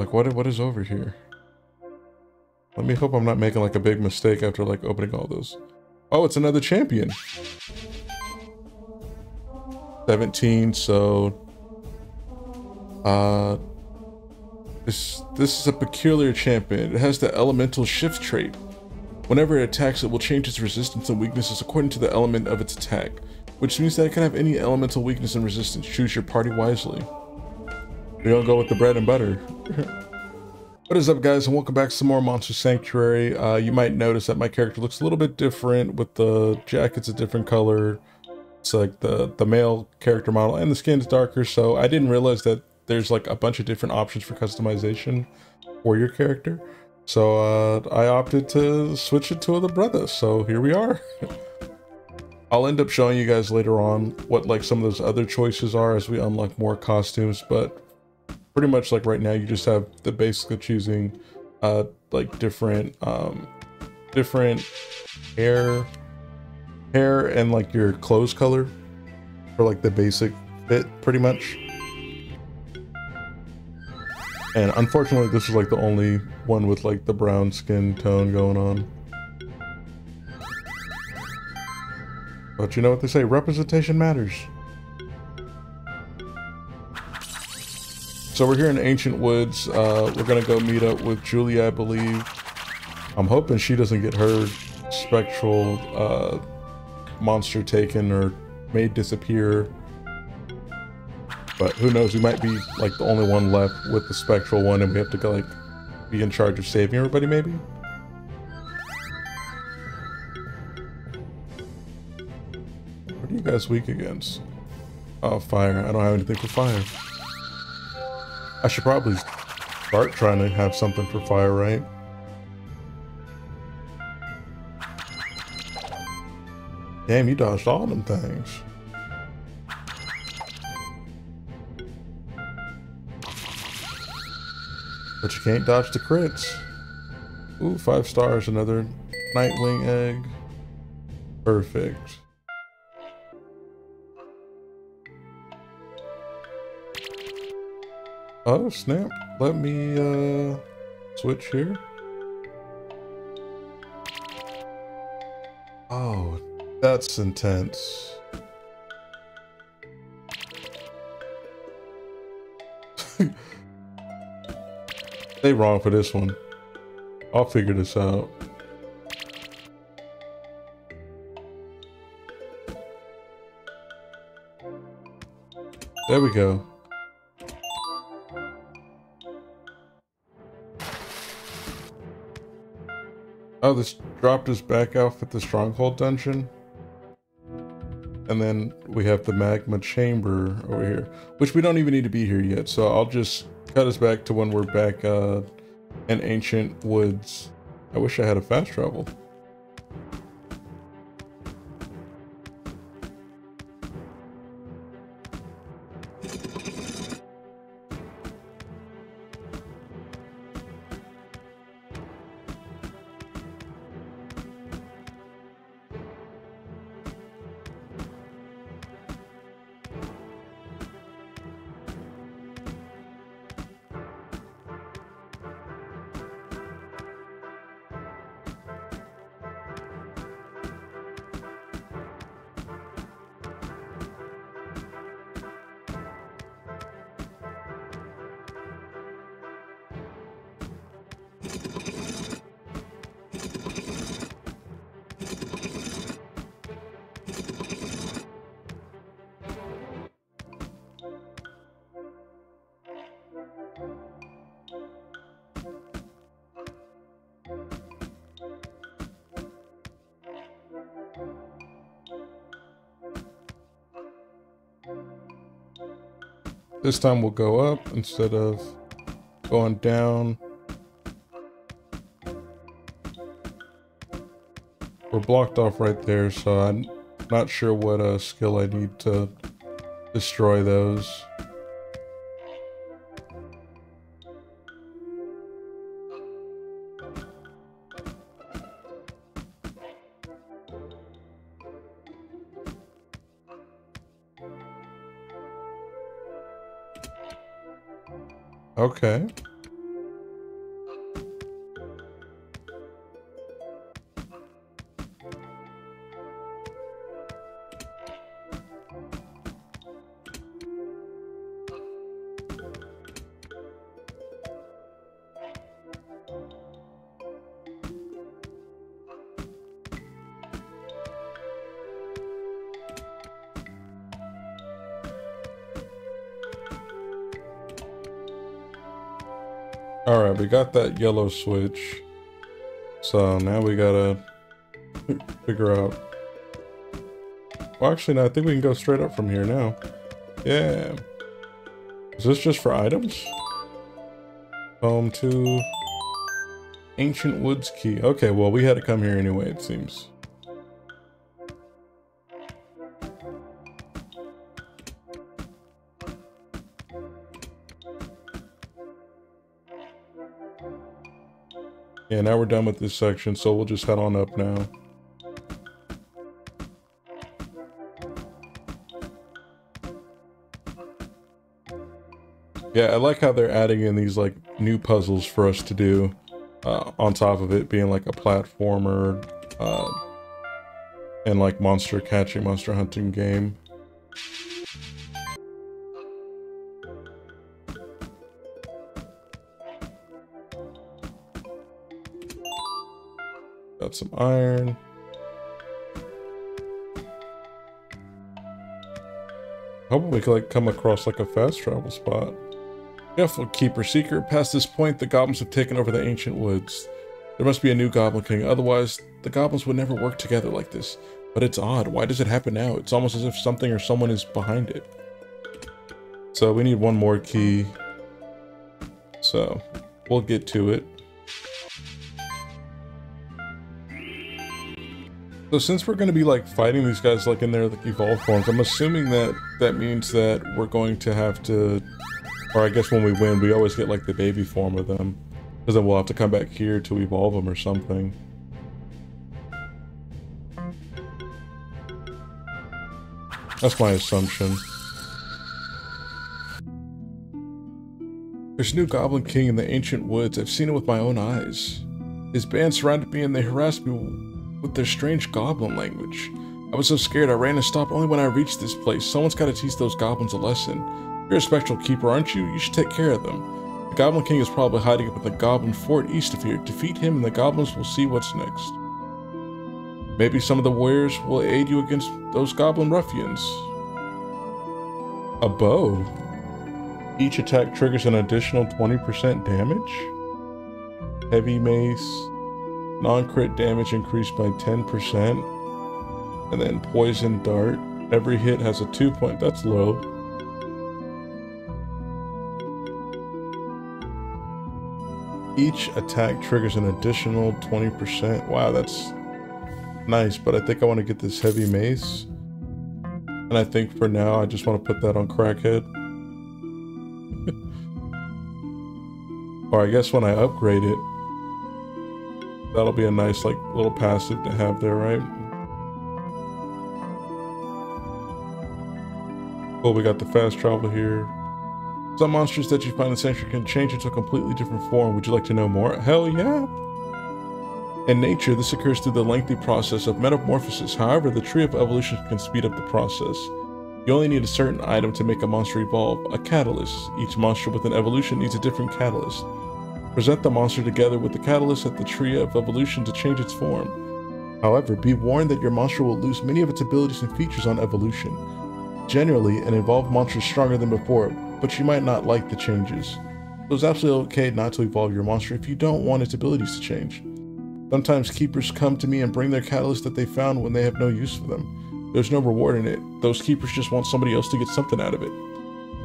Like, what, what is over here? Let me hope I'm not making like a big mistake after like opening all those. Oh, it's another champion. 17, so... Uh... This, this is a peculiar champion. It has the elemental shift trait. Whenever it attacks, it will change its resistance and weaknesses according to the element of its attack, which means that it can have any elemental weakness and resistance. Choose your party wisely. We're gonna go with the bread and butter. what is up guys and welcome back to some more Monster Sanctuary. Uh, you might notice that my character looks a little bit different with the jacket's a different color. It's like the, the male character model and the skin's darker so I didn't realize that there's like a bunch of different options for customization for your character. So uh, I opted to switch it to the brother so here we are. I'll end up showing you guys later on what like some of those other choices are as we unlock more costumes but pretty much like right now you just have the basic of choosing uh like different um different hair hair and like your clothes color for like the basic fit pretty much. And unfortunately this is like the only one with like the brown skin tone going on. But you know what they say representation matters So we're here in Ancient Woods. Uh, we're gonna go meet up with Julia, I believe. I'm hoping she doesn't get her spectral uh, monster taken or made disappear. But who knows, we might be like the only one left with the spectral one and we have to like be in charge of saving everybody maybe? What are you guys weak against? Oh, fire. I don't have anything for fire. I should probably start trying to have something for fire, right? Damn, you dodged all them things. But you can't dodge the crits. Ooh, five stars, another Nightwing egg. Perfect. Oh, snap. Let me uh, switch here. Oh, that's intense. they wrong for this one. I'll figure this out. There we go. Oh, this dropped us back off at the Stronghold dungeon. And then we have the magma chamber over here, which we don't even need to be here yet. So I'll just cut us back to when we're back uh, in Ancient Woods. I wish I had a fast travel. This time we'll go up instead of going down. Blocked off right there, so I'm not sure what uh, skill I need to destroy those. Okay. Got that yellow switch. So now we gotta figure out... Well, actually, no, I think we can go straight up from here now. Yeah. Is this just for items? Home to... Ancient Woods Key. Okay, well, we had to come here anyway, it seems. Yeah, now we're done with this section, so we'll just head on up now. Yeah, I like how they're adding in these like new puzzles for us to do uh, on top of it being like a platformer uh, and like monster catching, monster hunting game. Some iron. Hoping we can like come across like a fast travel spot. Careful, Keeper Seeker. Past this point, the goblins have taken over the ancient woods. There must be a new Goblin King, otherwise the goblins would never work together like this. But it's odd. Why does it happen now? It's almost as if something or someone is behind it. So we need one more key. So we'll get to it. So since we're going to be like fighting these guys like in their like, evolved forms, I'm assuming that that means that we're going to have to, or I guess when we win, we always get like the baby form of them. Because then we'll have to come back here to evolve them or something. That's my assumption. There's a new Goblin King in the ancient woods. I've seen it with my own eyes. His band surrounded me and they harassed me with their strange goblin language. I was so scared I ran and stopped only when I reached this place. Someone's got to teach those goblins a lesson. You're a spectral keeper, aren't you? You should take care of them. The Goblin King is probably hiding up at the Goblin Fort east of here. Defeat him and the goblins will see what's next. Maybe some of the warriors will aid you against those goblin ruffians. A bow? Each attack triggers an additional 20% damage? Heavy mace, Non-crit damage increased by 10%. And then poison dart. Every hit has a 2 point. That's low. Each attack triggers an additional 20%. Wow, that's nice, but I think I want to get this heavy mace. And I think for now, I just want to put that on Crackhead. or I guess when I upgrade it, That'll be a nice like little passive to have there, right? Cool, we got the fast travel here. Some monsters that you find in Sanctuary can change into a completely different form. Would you like to know more? Hell yeah! In nature, this occurs through the lengthy process of metamorphosis. However, the Tree of Evolution can speed up the process. You only need a certain item to make a monster evolve, a catalyst. Each monster with an evolution needs a different catalyst. Present the monster together with the catalyst at the tree of evolution to change its form. However, be warned that your monster will lose many of its abilities and features on evolution. Generally, an evolved monster is stronger than before, but you might not like the changes. So it's absolutely okay not to evolve your monster if you don't want its abilities to change. Sometimes keepers come to me and bring their catalyst that they found when they have no use for them. There's no reward in it. Those keepers just want somebody else to get something out of it.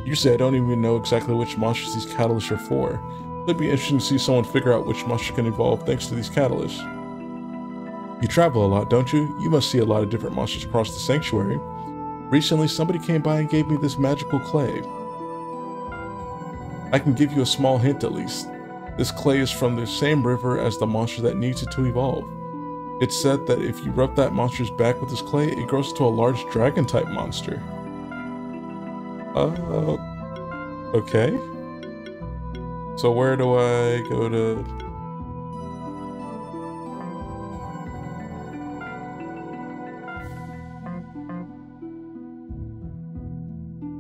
Usually I don't even know exactly which monsters these catalysts are for. It'd be interesting to see someone figure out which monster can evolve thanks to these catalysts. You travel a lot, don't you? You must see a lot of different monsters across the sanctuary. Recently, somebody came by and gave me this magical clay. I can give you a small hint at least. This clay is from the same river as the monster that needs it to evolve. It's said that if you rub that monster's back with this clay, it grows into a large dragon-type monster. Uh, okay. So where do I go to...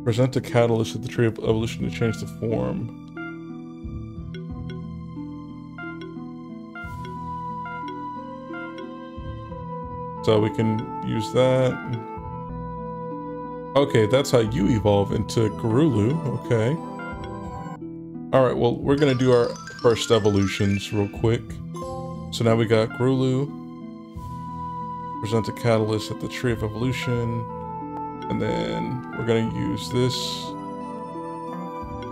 Present a catalyst at the tree of evolution to change the form. So we can use that. Okay, that's how you evolve into Garulu. Okay. Alright, well, we're gonna do our first evolutions real quick. So now we got Groolu. Present the catalyst at the Tree of Evolution. And then we're gonna use this.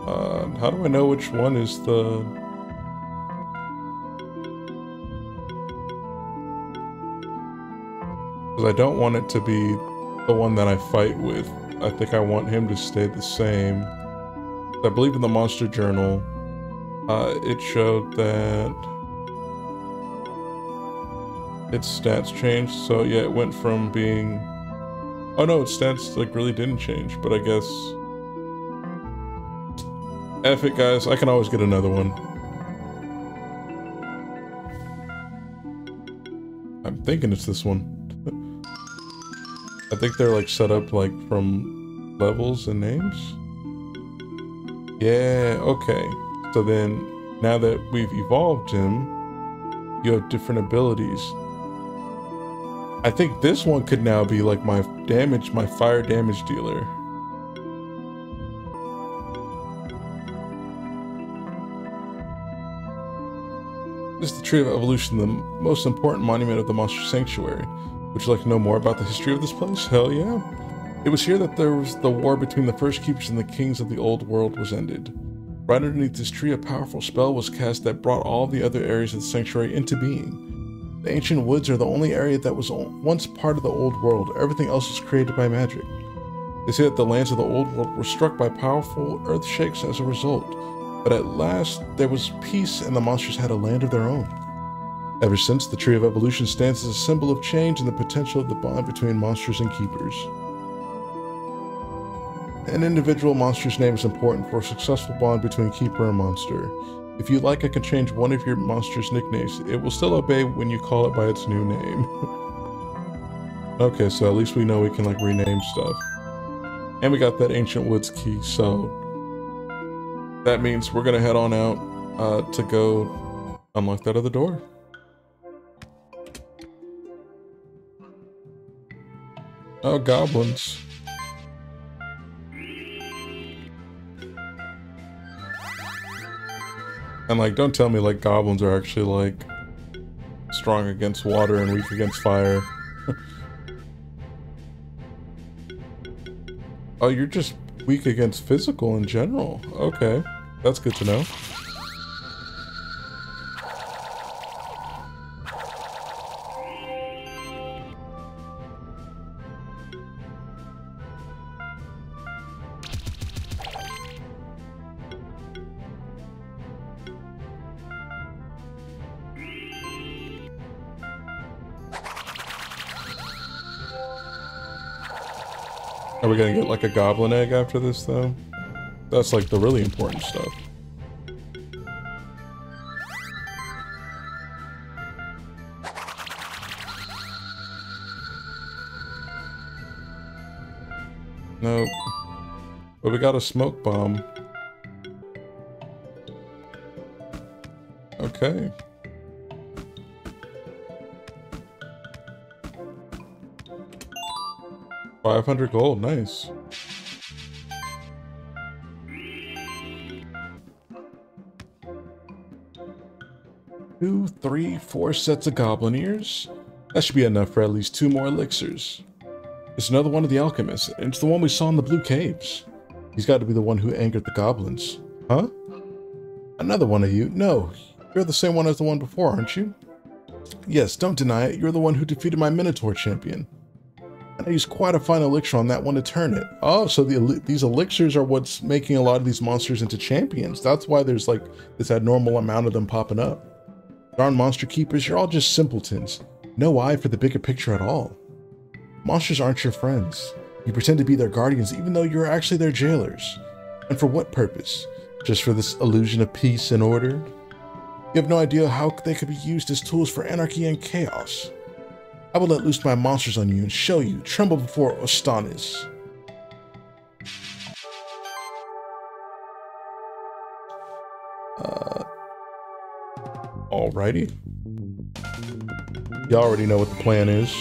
Uh, how do I know which one is the... Because I don't want it to be the one that I fight with. I think I want him to stay the same. I believe in the Monster Journal, uh, it showed that its stats changed. So yeah, it went from being... Oh no, its stats like really didn't change, but I guess... F it guys, I can always get another one. I'm thinking it's this one. I think they're like set up like from levels and names. Yeah, okay. So then, now that we've evolved him, you have different abilities. I think this one could now be like my damage, my fire damage dealer. This is the Tree of Evolution, the most important monument of the Monster Sanctuary. Would you like to know more about the history of this place? Hell yeah. It was here that there was the war between the first keepers and the kings of the old world was ended. Right underneath this tree, a powerful spell was cast that brought all the other areas of the sanctuary into being. The ancient woods are the only area that was once part of the old world. Everything else was created by magic. They say that the lands of the old world were struck by powerful earth shakes as a result, but at last there was peace and the monsters had a land of their own. Ever since, the Tree of Evolution stands as a symbol of change and the potential of the bond between monsters and keepers. An individual monster's name is important for a successful bond between keeper and monster. If you like, I can change one of your monster's nicknames. It will still obey when you call it by its new name. okay, so at least we know we can like rename stuff. And we got that Ancient Woods key, so that means we're gonna head on out uh, to go unlock that other door. Oh, goblins. And like, don't tell me like goblins are actually like strong against water and weak against fire. oh, you're just weak against physical in general. Okay, that's good to know. We gonna get like a goblin egg after this though? That's like the really important stuff. Nope. But we got a smoke bomb. Okay. 500 gold, nice. Two, three, four sets of goblin ears. That should be enough for at least two more elixirs. It's another one of the alchemists, and it's the one we saw in the blue caves. He's got to be the one who angered the goblins. Huh? Another one of you? No, you're the same one as the one before, aren't you? Yes, don't deny it. You're the one who defeated my Minotaur champion. And I used quite a fine elixir on that one to turn it. Oh, so the, these elixirs are what's making a lot of these monsters into champions. That's why there's like this abnormal amount of them popping up. Darn monster keepers, you're all just simpletons. No eye for the bigger picture at all. Monsters aren't your friends. You pretend to be their guardians even though you're actually their jailers. And for what purpose? Just for this illusion of peace and order? You have no idea how they could be used as tools for anarchy and chaos. I will let loose my monsters on you and show you. Tremble before Ostanes. Uh, alrighty. y'all already know what the plan is.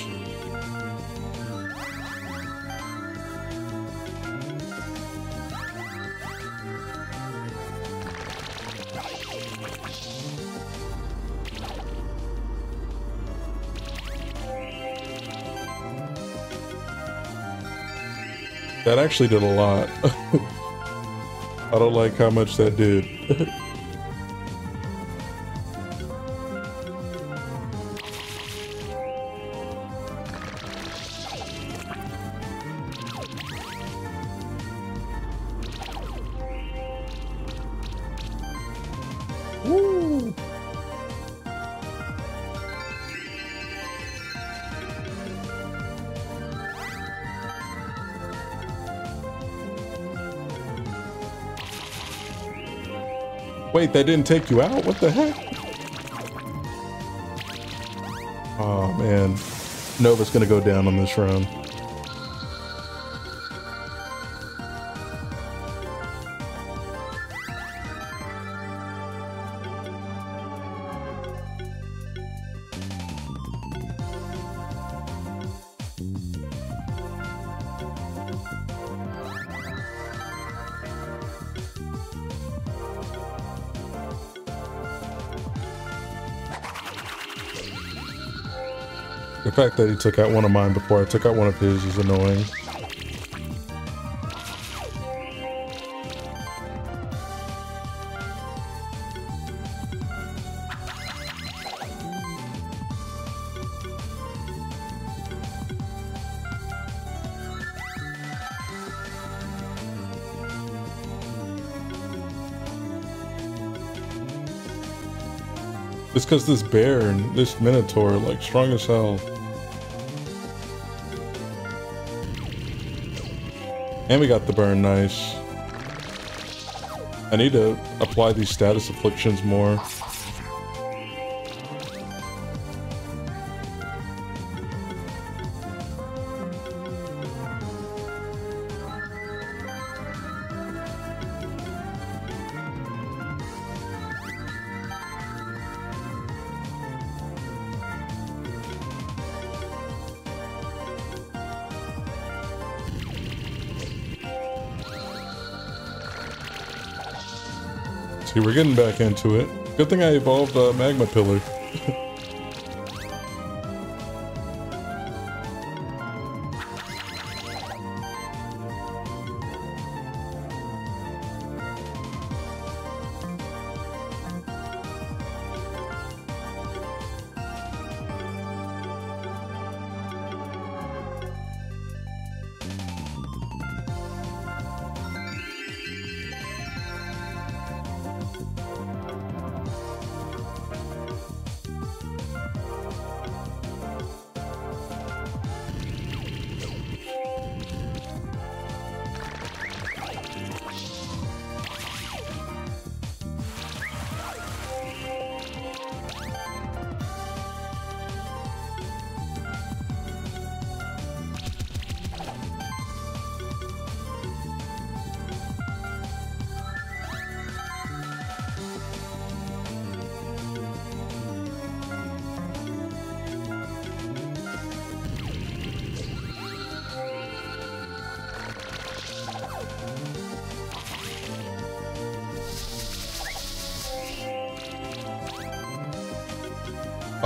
That actually did a lot. I don't like how much that did. Wait, that didn't take you out? What the heck? Oh, man. Nova's gonna go down on this run. The fact that he took out one of mine before I took out one of his is annoying. It's because this bear and this minotaur are like strong as hell. And we got the burn, nice. I need to apply these status afflictions more. See, we're getting back into it. Good thing I evolved uh, Magmapillar.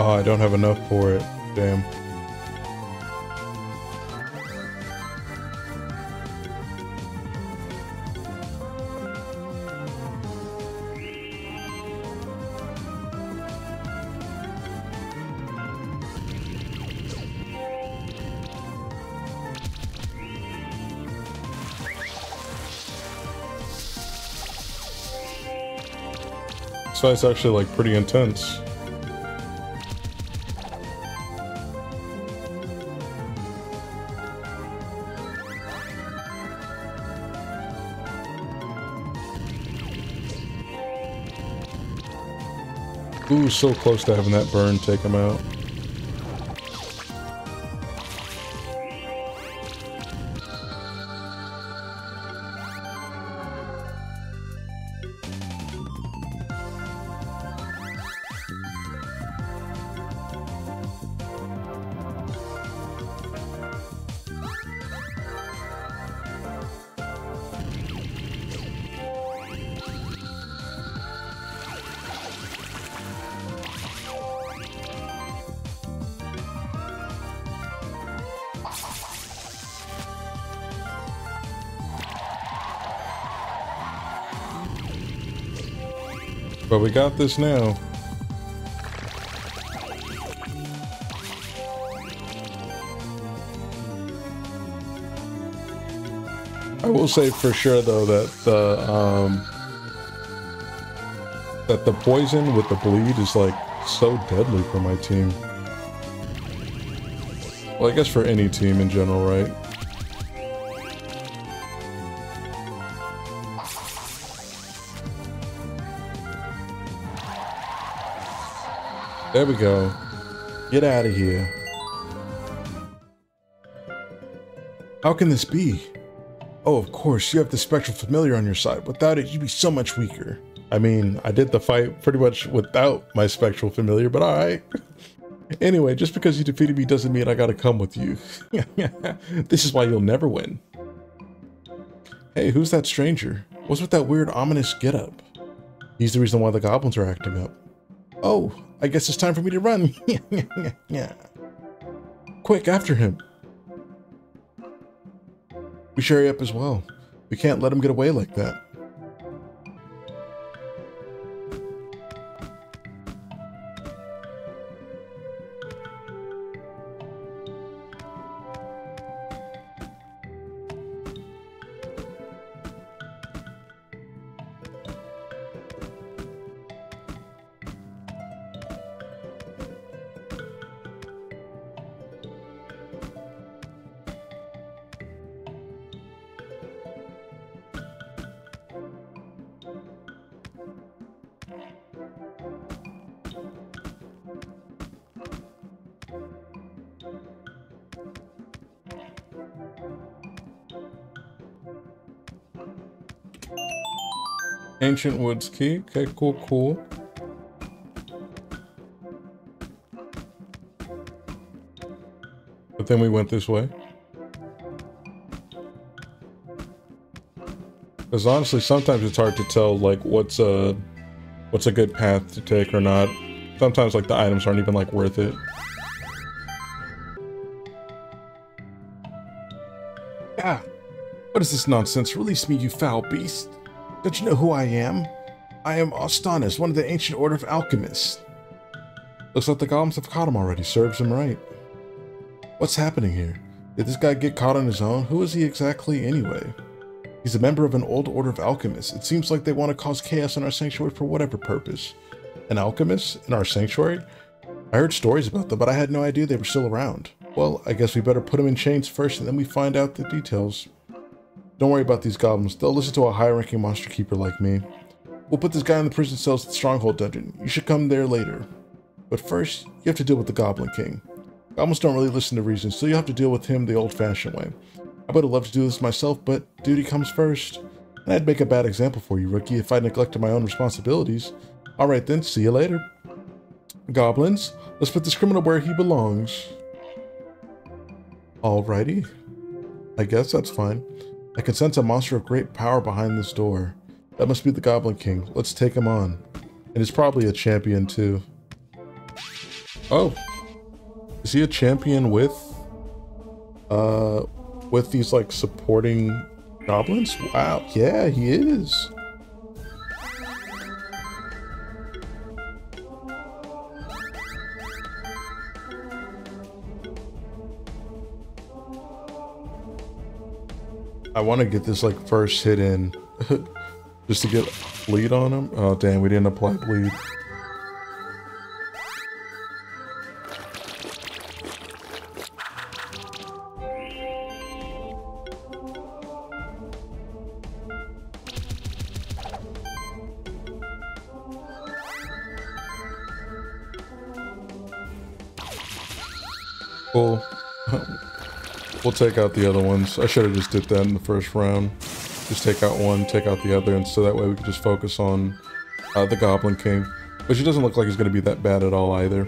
Oh, I don't have enough for it. Damn. This fight's actually like pretty intense. Ooh, so close to having that burn take him out. We got this now. I will say for sure though that the um that the poison with the bleed is like so deadly for my team. Well, I guess for any team in general, right? There we go. Get out of here. How can this be? Oh, of course, you have the Spectral Familiar on your side. Without it, you'd be so much weaker. I mean, I did the fight pretty much without my Spectral Familiar, but alright. anyway, just because you defeated me doesn't mean I gotta come with you. this is why you'll never win. Hey, who's that stranger? What's with that weird ominous getup? He's the reason why the goblins are acting up. Oh, I guess it's time for me to run. yeah. Quick, after him. We hurry up as well. We can't let him get away like that. Ancient Woods Key. Okay, cool, cool. But then we went this way. Because honestly, sometimes it's hard to tell, like, what's a, what's a good path to take or not. Sometimes, like, the items aren't even, like, worth it. Ah! What is this nonsense? Release me, you foul beast! Don't you know who I am? I am Ostanes, one of the ancient order of alchemists. Looks like the goblins have caught him already. Serves him right. What's happening here? Did this guy get caught on his own? Who is he exactly anyway? He's a member of an old order of alchemists. It seems like they want to cause chaos in our sanctuary for whatever purpose. An alchemist in our sanctuary? I heard stories about them, but I had no idea they were still around. Well, I guess we better put him in chains first and then we find out the details. Don't worry about these goblins. They'll listen to a high-ranking monster keeper like me. We'll put this guy in the prison cells at the Stronghold Dungeon. You should come there later. But first, you have to deal with the Goblin King. Goblins don't really listen to reason, so you have to deal with him the old-fashioned way. I would have loved to do this myself, but duty comes first. And I'd make a bad example for you, rookie, if I neglected my own responsibilities. Alright then, see you later. Goblins, let's put this criminal where he belongs. Alrighty. I guess that's fine. I can sense a monster of great power behind this door. That must be the Goblin King. Let's take him on. And he's probably a champion too. Oh. Is he a champion with uh with these like supporting goblins? Wow. Yeah, he is. I want to get this like first hit in just to get bleed on him. Oh damn, we didn't apply bleed. Cool. We'll take out the other ones. I should have just did that in the first round. Just take out one, take out the other, and so that way we can just focus on uh, the Goblin King. Which he doesn't look like he's going to be that bad at all either.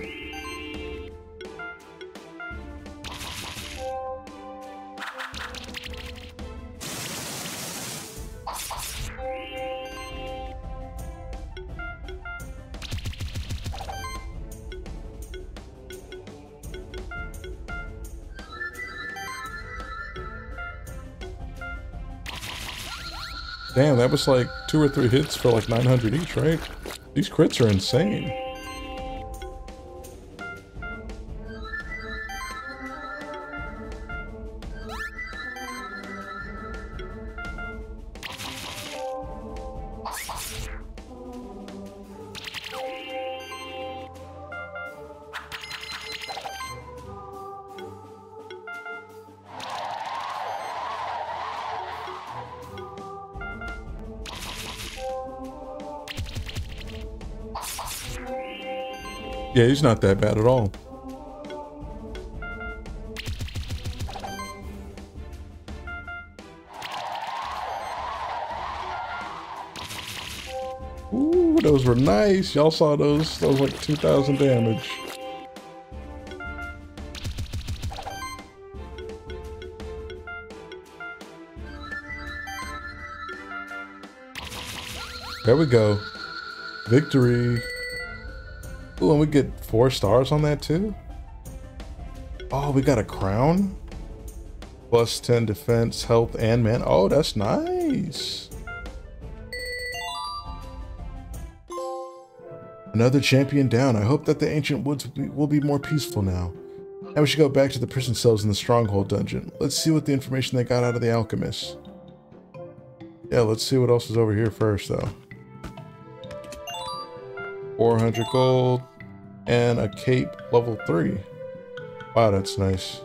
That was like two or three hits for like 900 each, right? These crits are insane. Yeah, he's not that bad at all. Ooh, those were nice. Y'all saw those. Those like 2,000 damage. There we go. Victory. Ooh, and we get four stars on that too? Oh, we got a crown? Plus 10 defense, health, and man. Oh, that's nice. Another champion down. I hope that the ancient woods will be, will be more peaceful now. Now we should go back to the prison cells in the stronghold dungeon. Let's see what the information they got out of the alchemist. Yeah, let's see what else is over here first, though. 400 gold, and a cape level 3. Wow, that's nice.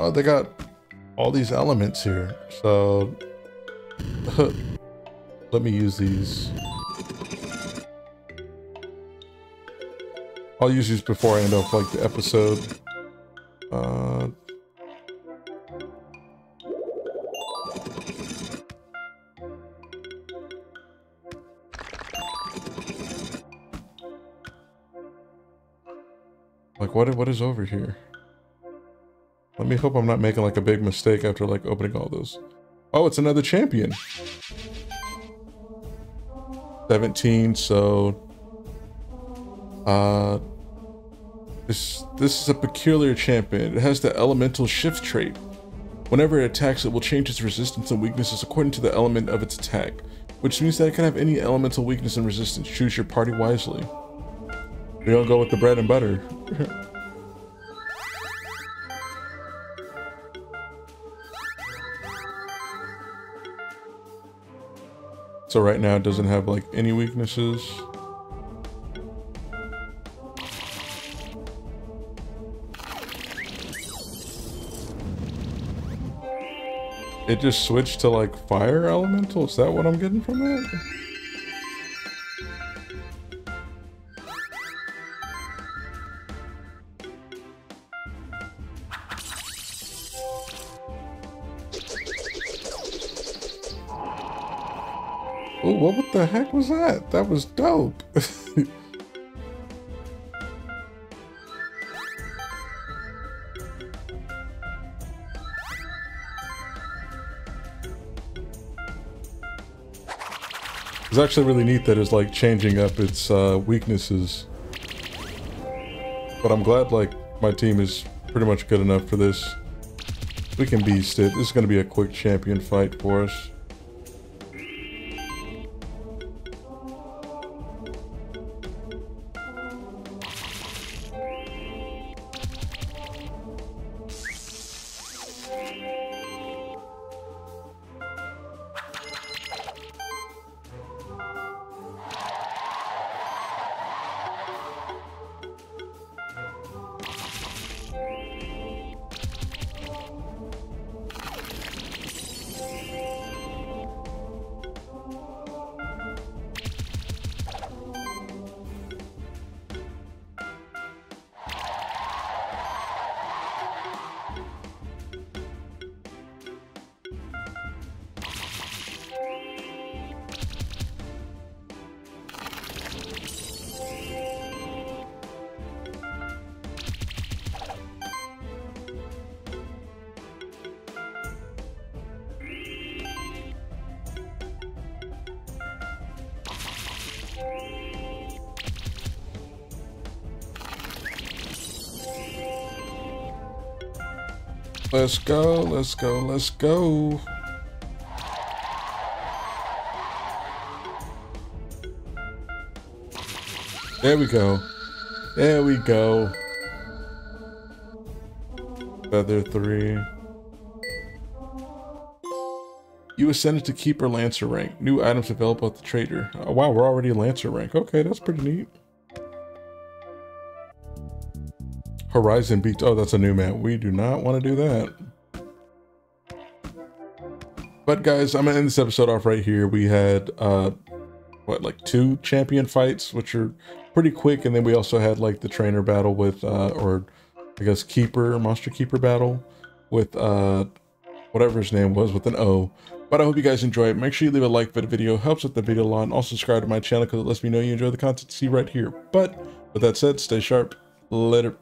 Oh, they got all these elements here. So let me use these. I'll use these before I end up like the episode. Uh, Like, what, what is over here? Let me hope I'm not making, like, a big mistake after, like, opening all those. Oh, it's another champion. 17, so... Uh... This, this is a peculiar champion. It has the elemental shift trait. Whenever it attacks, it will change its resistance and weaknesses according to the element of its attack, which means that it can have any elemental weakness and resistance. Choose your party wisely. We don't go with the bread and butter. so right now it doesn't have like any weaknesses. It just switched to like fire elemental? Is that what I'm getting from that? The heck was that? That was dope. It's actually really neat that it's like changing up its uh, weaknesses. But I'm glad like my team is pretty much good enough for this. We can beast it. This is going to be a quick champion fight for us. Let's go, let's go, let's go. There we go. There we go. Feather three. You ascended to Keeper Lancer rank. New items available at the trader. Oh, wow, we're already Lancer rank. Okay, that's pretty neat. Horizon Beach. Oh, that's a new map. We do not want to do that. But guys, I'm gonna end this episode off right here. We had uh what like two champion fights, which are pretty quick, and then we also had like the trainer battle with uh or I guess keeper, monster keeper battle with uh whatever his name was with an O. But I hope you guys enjoy it. Make sure you leave a like for the video. Helps with the video a lot. And also subscribe to my channel because it lets me know you enjoy the content see right here. But with that said, stay sharp. Later.